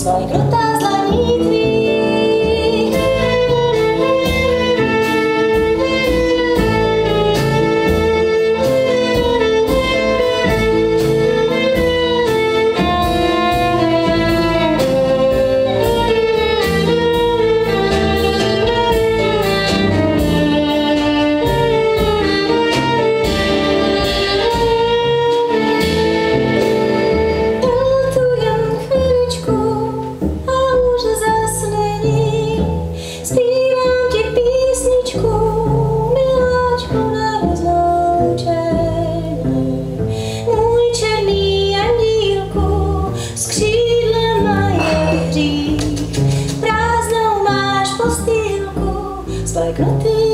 свои круто. like nothing